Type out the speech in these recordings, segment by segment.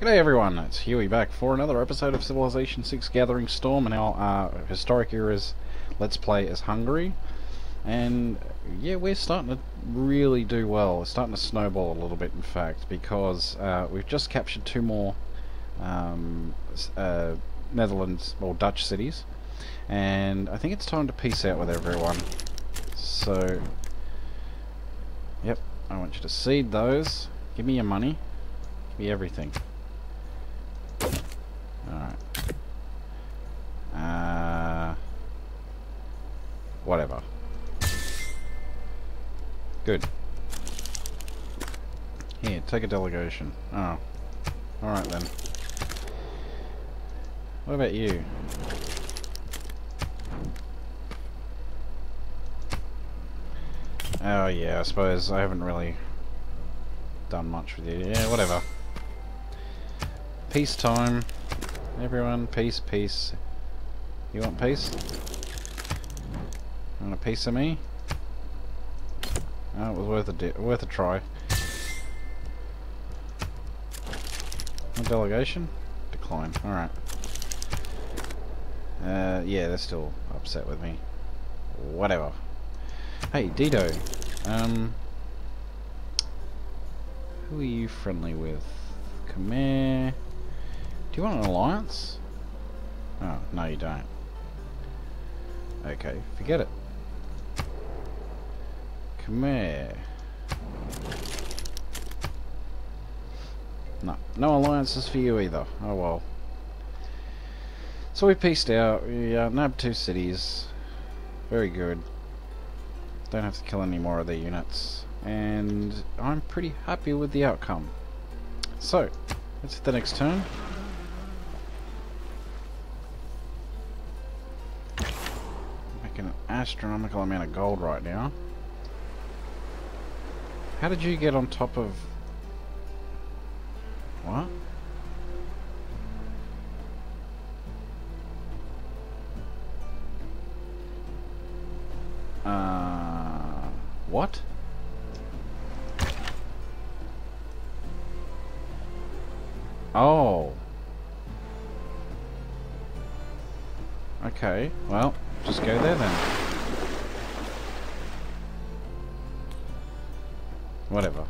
G'day everyone, it's Huey back for another episode of Civilization 6 Gathering Storm and our uh, historic era's Let's Play as Hungary. And yeah, we're starting to really do well. It's starting to snowball a little bit in fact, because uh, we've just captured two more um, uh, Netherlands, or Dutch cities. And I think it's time to peace out with everyone. So, yep, I want you to cede those. Give me your money. Give me everything. Alright. Uh, whatever. Good. Here, take a delegation. Oh. Alright then. What about you? Oh yeah, I suppose I haven't really done much with you. Yeah, whatever. Peace time. Everyone, peace, peace. You want peace? Want a piece of me? Oh, it was worth a worth a try. A delegation? Decline. Alright. Uh, yeah, they're still upset with me. Whatever. Hey, Dido. Um, who are you friendly with? Khmer. Do you want an alliance? Oh, no you don't. Okay, forget it. Come here. No, no alliances for you either. Oh well. So we pieced out. We uh, nabbed two cities. Very good. Don't have to kill any more of their units. And I'm pretty happy with the outcome. So, let's hit the next turn. Astronomical amount of gold right now. How did you get on top of... What? Uh... What? Oh. Okay, well, just go there then. Whatever.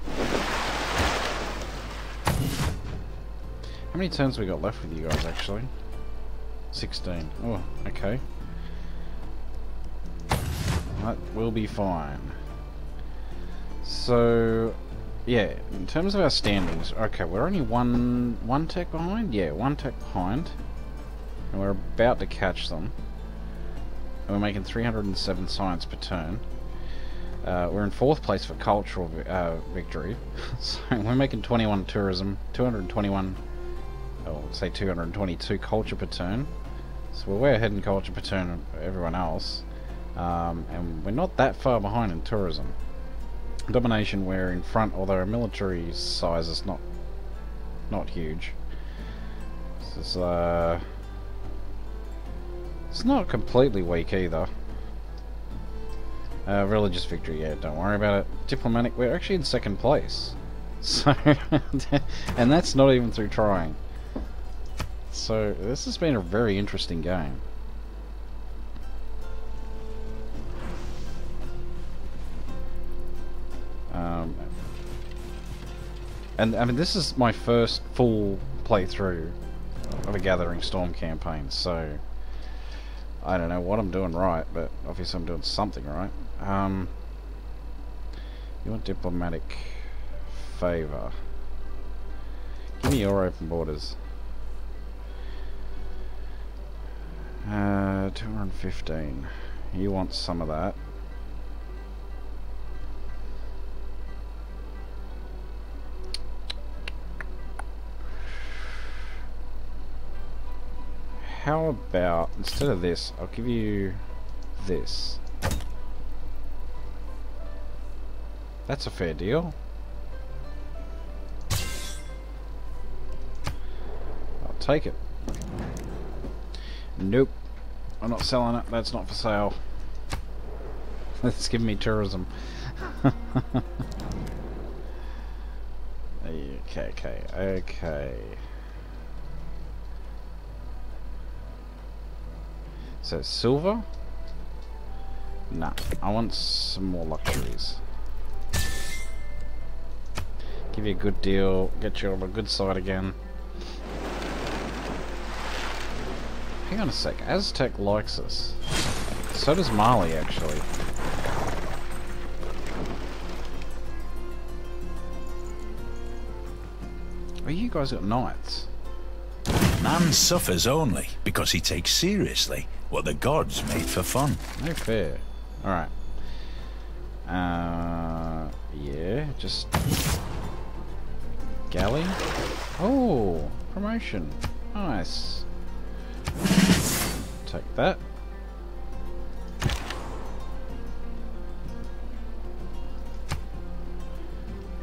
How many turns we got left with you guys, actually? 16. Oh, okay. That will be fine. So, yeah, in terms of our standings, okay, we're only one one tech behind? Yeah, one tech behind. And we're about to catch them. And we're making 307 science per turn. Uh, we're in fourth place for cultural uh, victory. so we're making 21 tourism, 221, oh, say 222 culture per turn. So we're way ahead in culture per turn everyone else. Um, and we're not that far behind in tourism. Domination, we're in front, although our military size is not not huge. This is, uh, it's not completely weak either. Uh, religious victory, yeah, don't worry about it. Diplomatic, we're actually in second place. So, and that's not even through trying. So, this has been a very interesting game. Um, and I mean, this is my first full playthrough of a Gathering Storm campaign, so I don't know what I'm doing right, but obviously I'm doing something right. Um, you want diplomatic favor? Give me your open borders. Uh, 215. You want some of that. how about, instead of this, I'll give you this. That's a fair deal. I'll take it. Nope. I'm not selling it. That's not for sale. That's giving me tourism. okay, okay, okay. So silver? Nah, I want some more luxuries. Give you a good deal, get you on the good side again. Hang on a sec, Aztec likes us. So does Mali, actually. Oh, you guys got knights. Man suffers only because he takes seriously what the gods made for fun. No fair. Alright. Uh, yeah, just... Galley? Oh, promotion. Nice. Take that.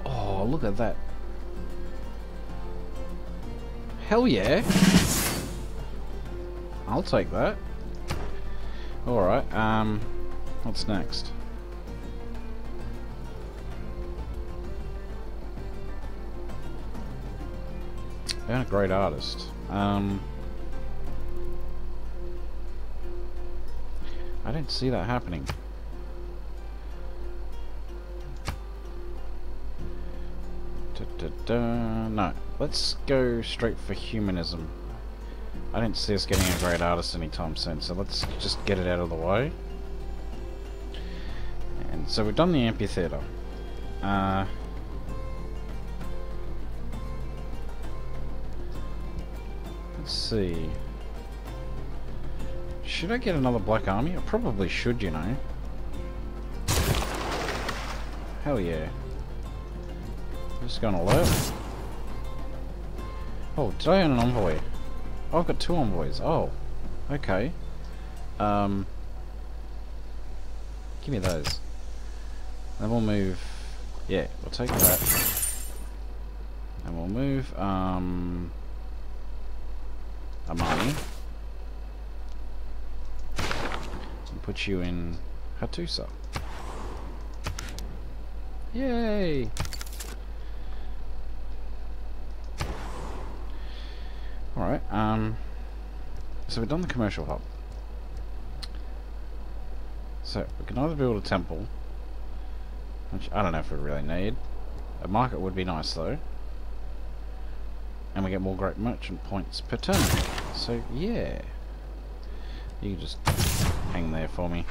Oh, look at that. Hell yeah. I'll take that. Alright, um, what's next? And a great artist. Um, I didn't see that happening. Da, da, da. No, let's go straight for humanism. I didn't see us getting a great artist anytime soon, so let's just get it out of the way. And so we've done the amphitheater. Uh, let's see. Should I get another black army? I probably should, you know. Hell yeah. Just gonna alert. Oh, did I own an envoy? Oh, I've got two envoys. Oh, okay. Um, give me those. Then we'll move. Yeah, we'll take that. And we'll move. Um, Amani. And put you in Hattusa. Yay! Alright, um, so we've done the commercial hub. So, we can either build a temple, which I don't know if we really need. A market would be nice though. And we get more great merchant points per turn. So, yeah. You can just hang there for me.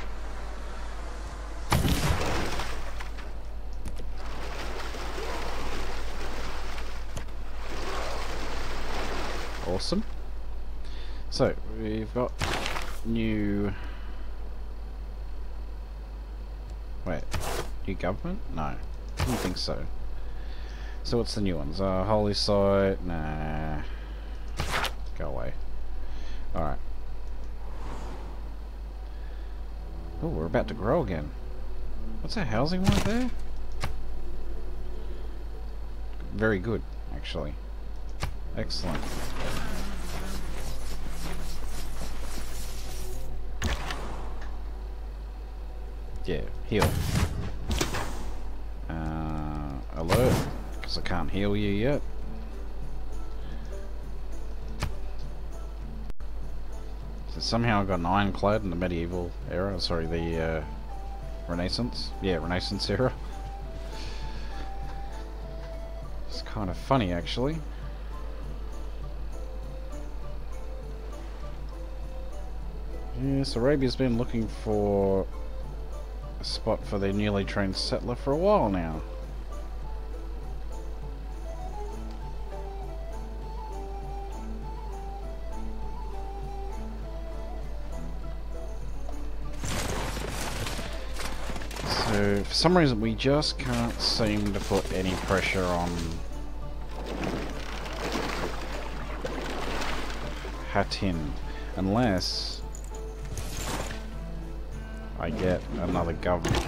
Awesome. So, we've got new... Wait, new government? No, I don't think so. So what's the new ones? Uh, Holy Site? Nah. Go away. Alright. Oh, we're about to grow again. What's that housing right there? Very good, actually. Excellent. Yeah, heal. Uh, alert, because I can't heal you yet. So somehow got an ironclad in the medieval era, sorry, the uh, Renaissance. Yeah, Renaissance era. It's kind of funny actually. Yes, Arabia's been looking for a spot for their newly trained settler for a while now. So, for some reason, we just can't seem to put any pressure on Hattin, unless I get another government.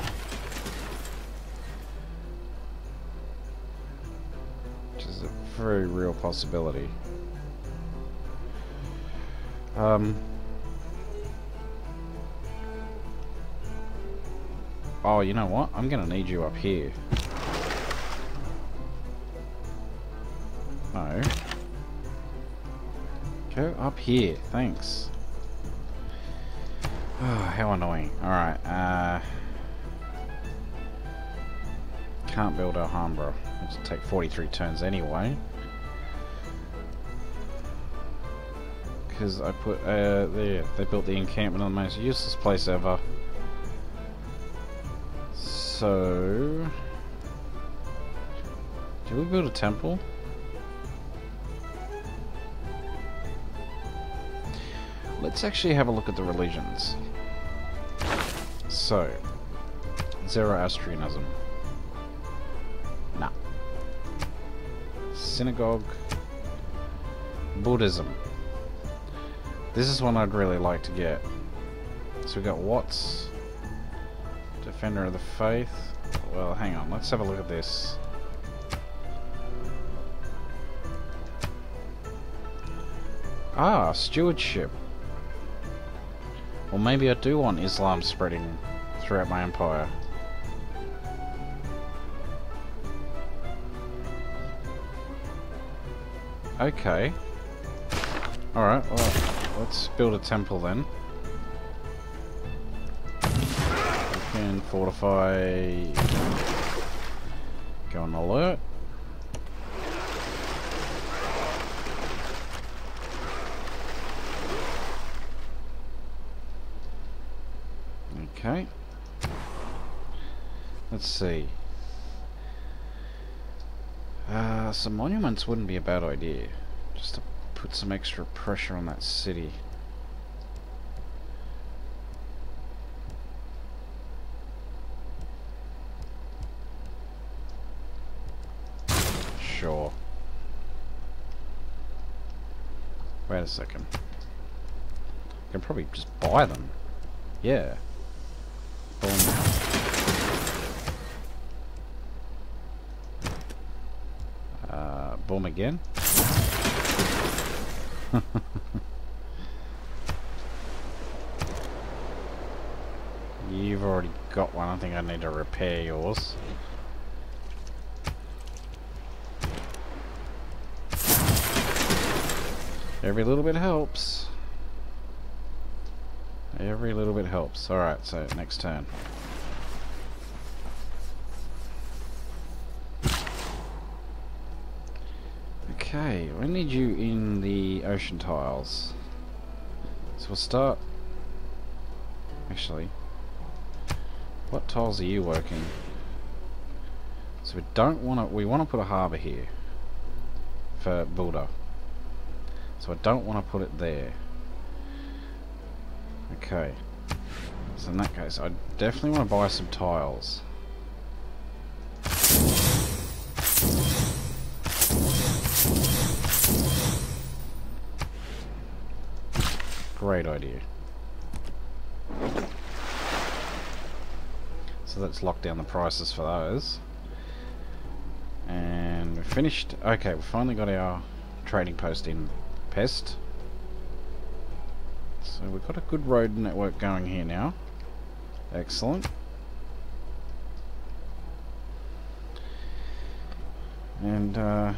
Which is a very real possibility. Um... Oh, you know what? I'm gonna need you up here. No. Go up here, thanks. Oh, how annoying. Alright, uh... Can't build Alhambra. It'll take 43 turns anyway. Because I put, uh, there, they built the encampment on the most useless place ever. So... Did we build a temple? Let's actually have a look at the religions. So, Zoroastrianism. Nah. Synagogue. Buddhism. This is one I'd really like to get. So we got Wats. Defender of the Faith. Well, hang on. Let's have a look at this. Ah, stewardship. Well, maybe I do want Islam spreading throughout my empire. Okay. Alright, well, let's build a temple then. Can fortify... Go on alert. Okay. Let's see. Uh, some monuments wouldn't be a bad idea. Just to put some extra pressure on that city. Sure. A second. I can probably just buy them. Yeah. Boom. Uh, boom again. You've already got one. I think I need to repair yours. Every little bit helps. Every little bit helps. Alright, so next turn. Okay, I need you in the ocean tiles. So we'll start... Actually, what tiles are you working? So we don't want to... We want to put a harbour here. For Builder. So I don't want to put it there. Okay. So in that case, I definitely want to buy some tiles. Great idea. So let's lock down the prices for those. And we're finished. Okay, we finally got our trading post in Pest. So we've got a good road network going here now. Excellent. And uh,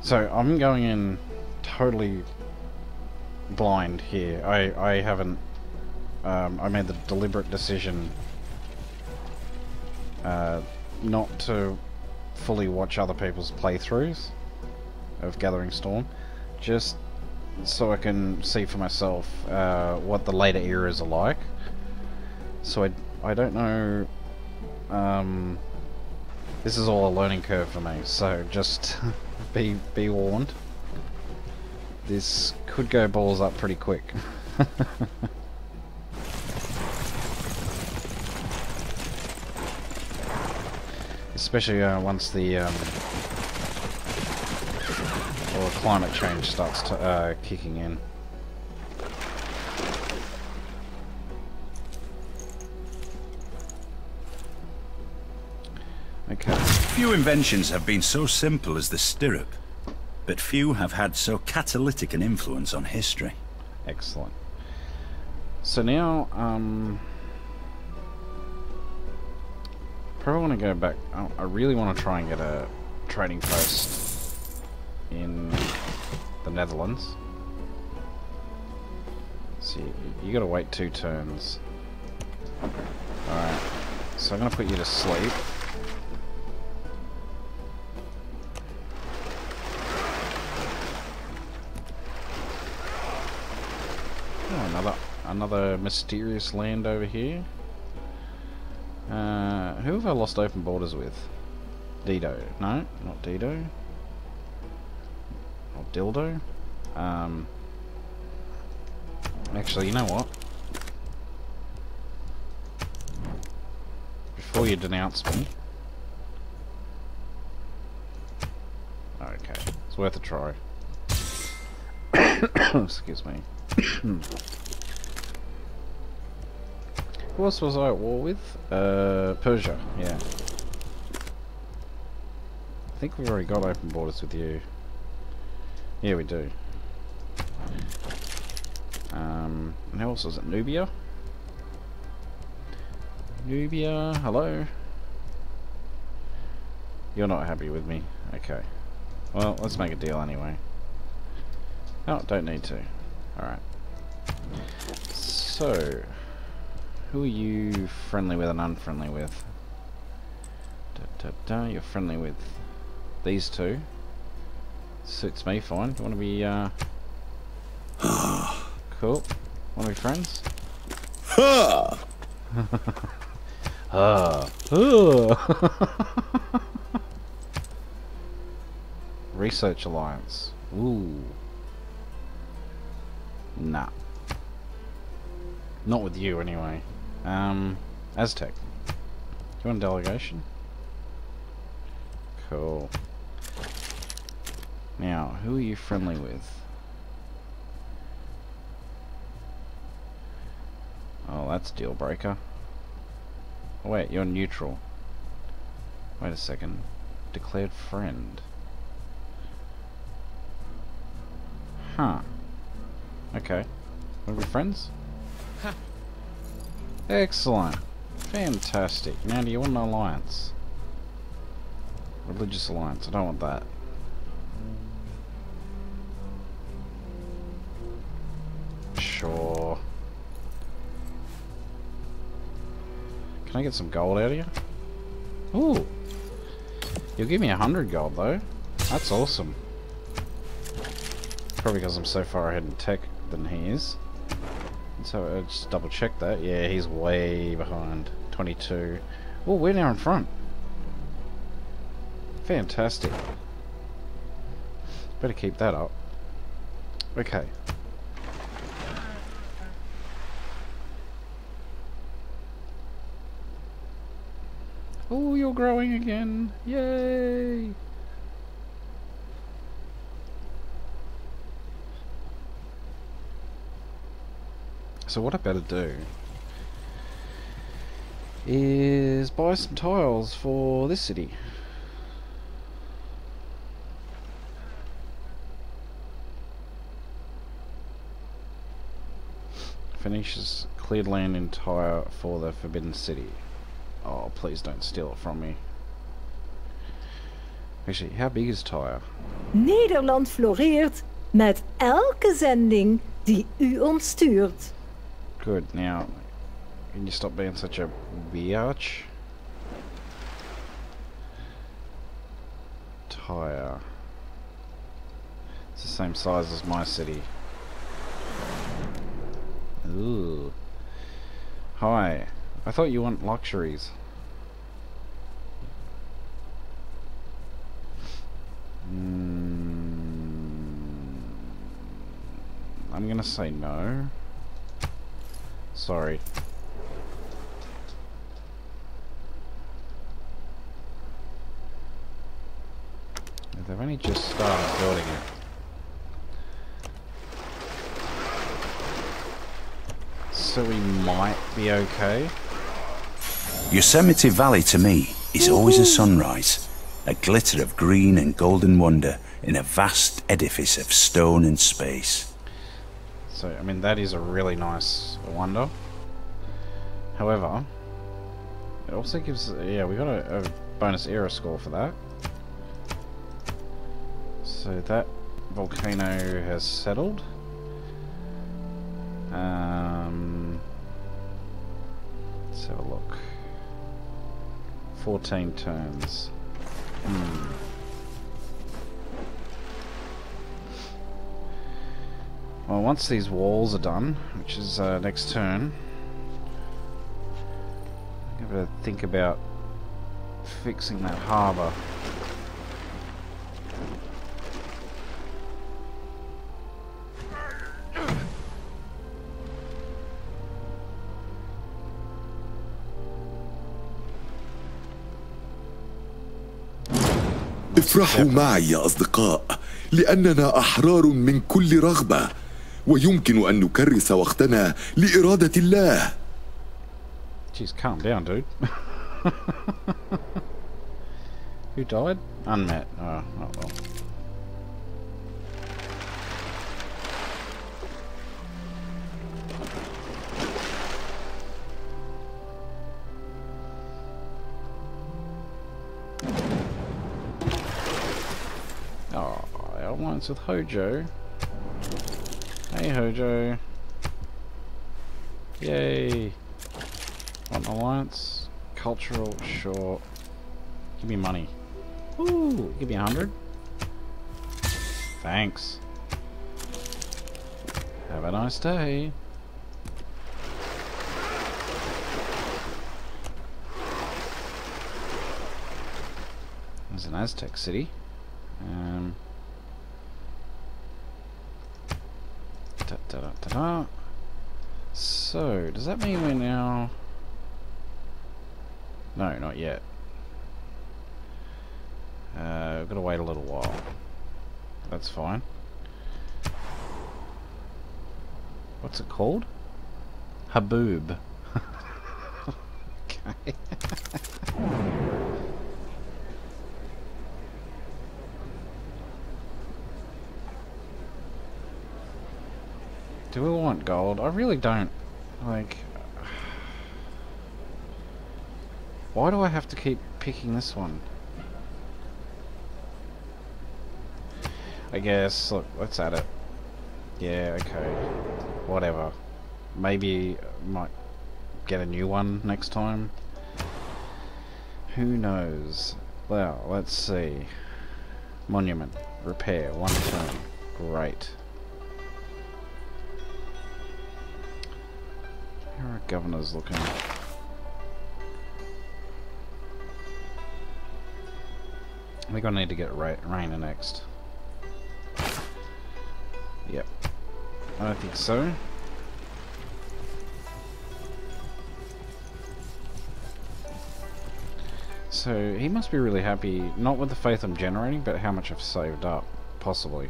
so I'm going in totally blind here. I, I haven't... Um, I made the deliberate decision uh, not to fully watch other people's playthroughs of Gathering Storm. Just so I can see for myself uh, what the later eras are like. So I, I don't know... Um, this is all a learning curve for me, so just be, be warned. This could go balls up pretty quick. Especially uh, once the um, climate change starts to, uh, kicking in. Okay. Few inventions have been so simple as the stirrup, but few have had so catalytic an influence on history. Excellent. So now, um... Probably want to go back... I really want to try and get a trading post in the Netherlands. See, you, you gotta wait two turns. Alright. So I'm gonna put you to sleep. Oh, another another mysterious land over here. Uh, who have I lost open borders with? Dido. No, not Dido. Dildo. Um, actually, you know what? Before you denounce me... Okay, it's worth a try. Excuse me. Who else was I at war with? Uh, Persia, yeah. I think we've already got open borders with you. Yeah, we do. Um, and who else is it? Nubia? Nubia, hello? You're not happy with me. Okay. Well, let's make a deal anyway. Oh, don't need to. Alright. So, who are you friendly with and unfriendly with? Da, da, da, you're friendly with these two. Suits me fine. You want to be, uh... cool. Want to be friends? Research Alliance. Ooh. Nah. Not with you, anyway. Um, Aztec. Do you want a delegation? Cool. Now, who are you friendly with? Oh, that's deal breaker. Oh, wait, you're neutral. Wait a second. Declared friend. Huh. Okay. Want we be friends? Excellent. Fantastic. Now do you want an alliance? Religious alliance. I don't want that. Can I get some gold out of you? Ooh. You'll give me a hundred gold though. That's awesome. Probably because I'm so far ahead in tech than he is. So I just double check that. Yeah, he's way behind. 22. Oh, we're now in front. Fantastic. Better keep that up. Okay. Growing again. Yay! So what I better do is buy some tiles for this city. Finishes cleared land entire for the Forbidden City. Oh, please don't steal it from me. Actually, how big is Tyre? Nederland floreert met elke zending die u ons stuurt. Good. Now, can you stop being such a biatch? Tyre. It's the same size as my city. Ooh. Hi. I thought you want luxuries. Mm, I'm gonna say no. Sorry. They've only just started building it. So we might be okay. Yosemite Valley to me is always a sunrise, a glitter of green and golden wonder in a vast edifice of stone and space. So, I mean, that is a really nice wonder. However, it also gives, yeah, we got a, a bonus era score for that. So that volcano has settled. Um, Let's have a look. 14 turns. Hmm. Well, once these walls are done, which is uh, next turn, I'm going to think about fixing that harbour. افرحوا معي يا أصدقاء لأننا أحرار من كل رغبة ويمكن أن نكرس وقتنا لإرادة الله Jeez, calm down, dude. Who died? Unmet. Oh, oh well. With Hojo. Hey, Hojo. Yay. Want alliance? Cultural, sure. Give me money. Ooh, give me a hundred. Thanks. Have a nice day. There's an Aztec city. Um, da, da, da, da. So, does that mean we're now... No, not yet. Uh, we've got to wait a little while. That's fine. What's it called? Haboob. okay. Do we want gold? I really don't. Like... Why do I have to keep picking this one? I guess, look, let's add it. Yeah, okay. Whatever. Maybe might get a new one next time. Who knows? Well, let's see. Monument. Repair. One turn. Great. Governors looking? I think I need to get Ra Reyna next. Yep. I don't think so. So, he must be really happy, not with the faith I'm generating, but how much I've saved up, possibly.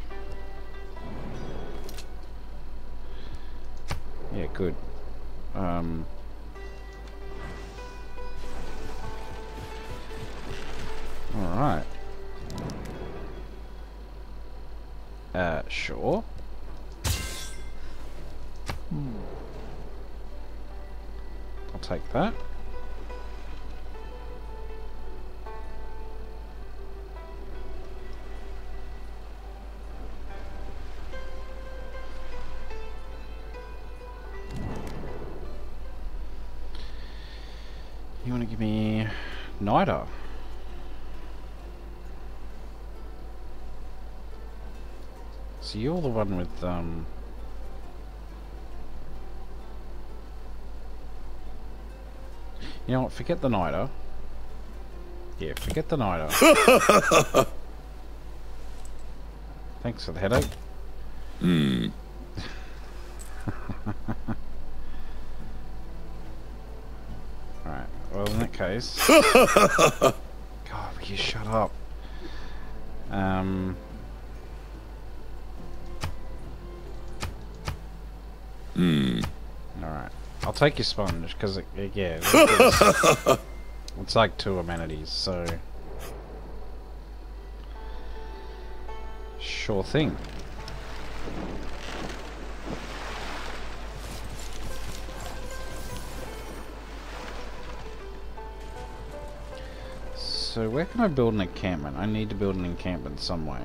Yeah, good. Um... Alright. Uh, sure. I'll take that. NIDA? So you're the one with, um... You know what, forget the niter. Yeah, forget the niter. Thanks for the headache. Hmm. Alright, well in that case... God, will you shut up? Um... Hmm. Alright. I'll take your sponge, because, it, it- yeah, it's, it's like two amenities, so... Sure thing. so where can I build an encampment? I need to build an encampment some way.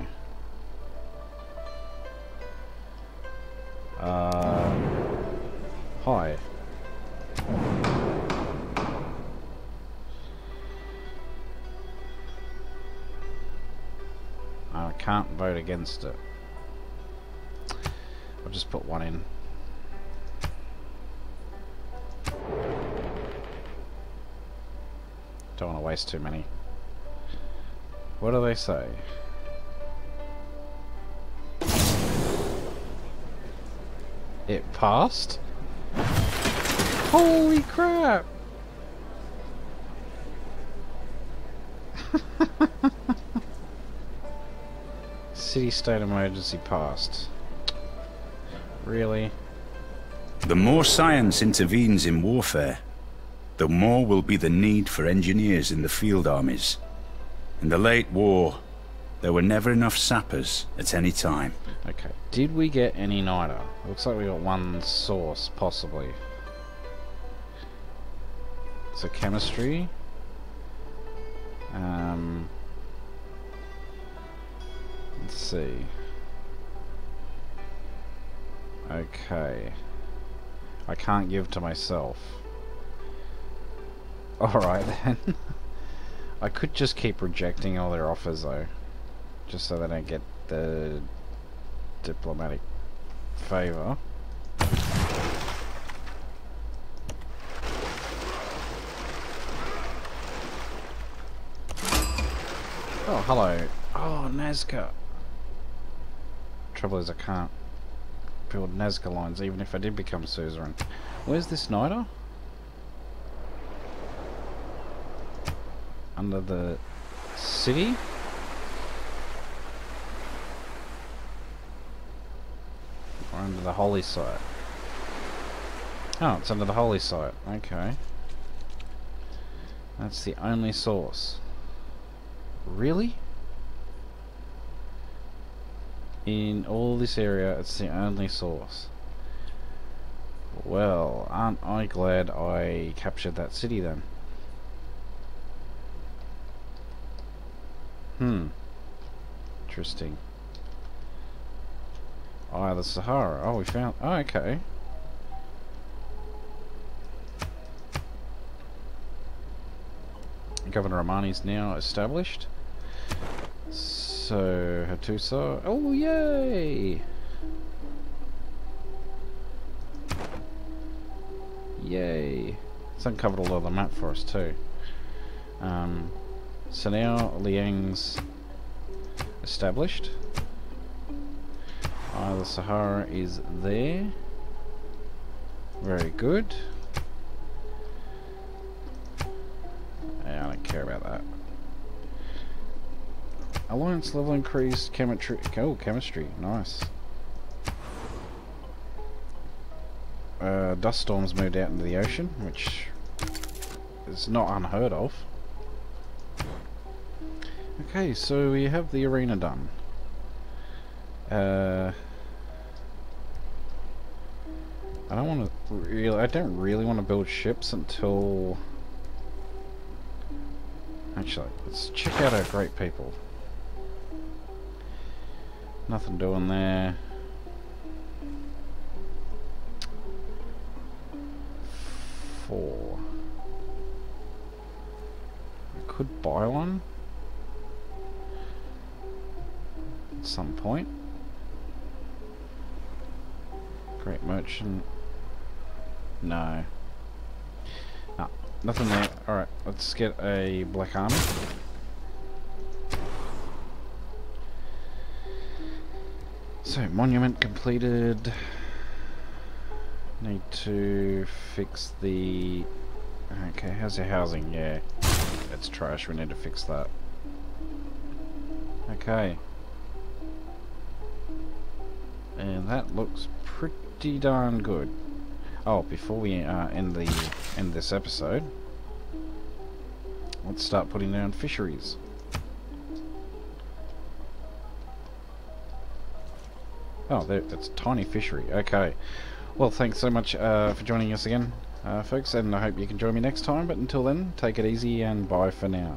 Uh, hi. I can't vote against it. I'll just put one in. Don't want to waste too many. What do they say? It passed? Holy crap! City state emergency passed. Really? The more science intervenes in warfare, the more will be the need for engineers in the field armies. In the late war, there were never enough sappers at any time. Okay. Did we get any niter? Looks like we got one source, possibly. So chemistry. Um, let's see. Okay. I can't give to myself. Alright then. I could just keep rejecting all their offers though. Just so they don't get the diplomatic favour. Oh, hello. Oh, Nazca. Trouble is I can't build Nazca lines even if I did become suzerain. Where's this niter? Under the city? Or under the holy site? Oh, it's under the holy site. Okay. That's the only source. Really? In all this area, it's the only source. Well, aren't I glad I captured that city then? Hmm. Interesting. Ah, the Sahara. Oh, we found... Oh, okay. Governor Amani's now established. So, Hattusa. Oh, yay! Yay. It's uncovered a lot of the map for us, too. Um, so now Liang's established. Uh, the Sahara is there. Very good. Yeah, I don't care about that. Alliance level increased. Chemistry. Oh, chemistry. Nice. Uh, dust storms moved out into the ocean, which is not unheard of. Okay, so we have the arena done. Uh, I don't want to really. I don't really want to build ships until. Actually, let's check out our great people. Nothing doing there. Four. I could buy one. At some point. Great merchant. No. No, nothing there. Alright, let's get a black army. So, monument completed. Need to fix the... Okay, how's your housing? Yeah, it's trash. We need to fix that. Okay. And that looks pretty darn good. Oh, before we uh, end the end this episode, let's start putting down fisheries. Oh, that's tiny fishery. Okay. Well, thanks so much uh, for joining us again, uh, folks, and I hope you can join me next time. But until then, take it easy and bye for now.